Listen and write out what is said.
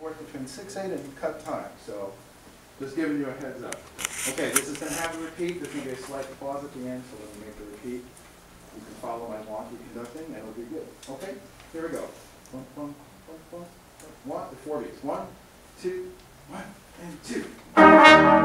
Work between six, eight, and cut time, so just giving you a heads up. Okay, this is gonna have a repeat, there's gonna be a slight pause at the end, so let me make the repeat, you can follow my wonky conducting, and it'll be good. Okay, here we go. One, one, one, one, one, the four beats. One, two, one, and two.